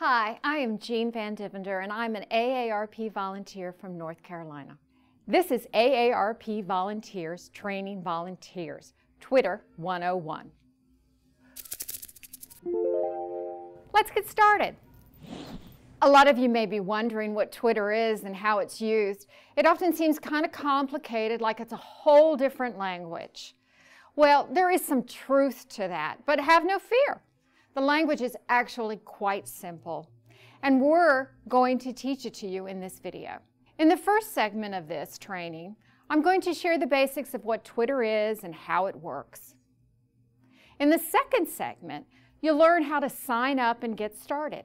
Hi, I am Jean Van Divender and I'm an AARP volunteer from North Carolina. This is AARP Volunteers Training Volunteers, Twitter 101. Let's get started. A lot of you may be wondering what Twitter is and how it's used. It often seems kind of complicated, like it's a whole different language. Well, there is some truth to that, but have no fear. The language is actually quite simple, and we're going to teach it to you in this video. In the first segment of this training, I'm going to share the basics of what Twitter is and how it works. In the second segment, you'll learn how to sign up and get started.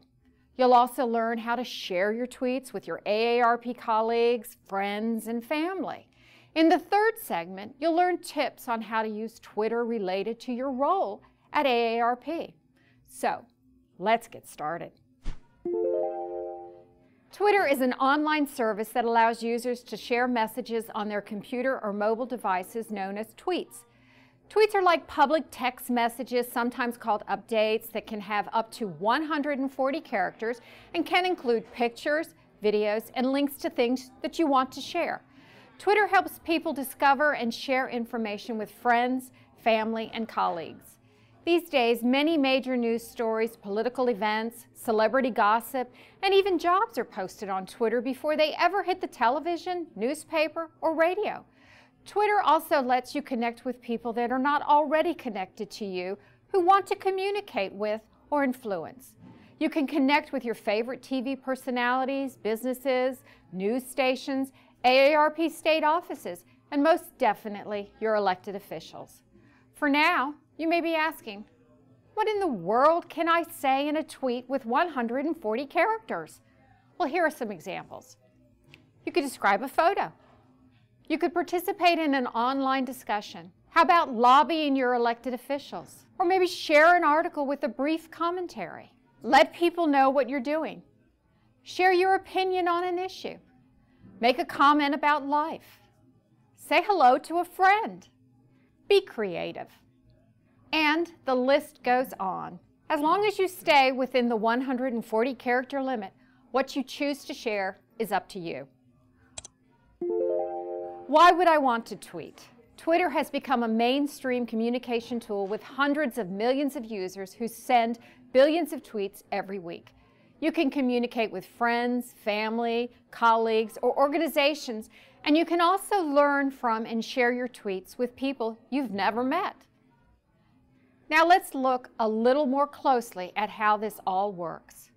You'll also learn how to share your tweets with your AARP colleagues, friends, and family. In the third segment, you'll learn tips on how to use Twitter related to your role at AARP. So let's get started. Twitter is an online service that allows users to share messages on their computer or mobile devices known as tweets. Tweets are like public text messages, sometimes called updates, that can have up to 140 characters and can include pictures, videos, and links to things that you want to share. Twitter helps people discover and share information with friends, family, and colleagues. These days, many major news stories, political events, celebrity gossip, and even jobs are posted on Twitter before they ever hit the television, newspaper, or radio. Twitter also lets you connect with people that are not already connected to you who want to communicate with or influence. You can connect with your favorite TV personalities, businesses, news stations, AARP state offices, and most definitely your elected officials. For now, you may be asking, what in the world can I say in a tweet with 140 characters? Well, here are some examples. You could describe a photo. You could participate in an online discussion. How about lobbying your elected officials? Or maybe share an article with a brief commentary. Let people know what you're doing. Share your opinion on an issue. Make a comment about life. Say hello to a friend. Be creative. And the list goes on. As long as you stay within the 140 character limit, what you choose to share is up to you. Why would I want to tweet? Twitter has become a mainstream communication tool with hundreds of millions of users who send billions of tweets every week. You can communicate with friends, family, colleagues, or organizations, and you can also learn from and share your tweets with people you've never met. Now let's look a little more closely at how this all works.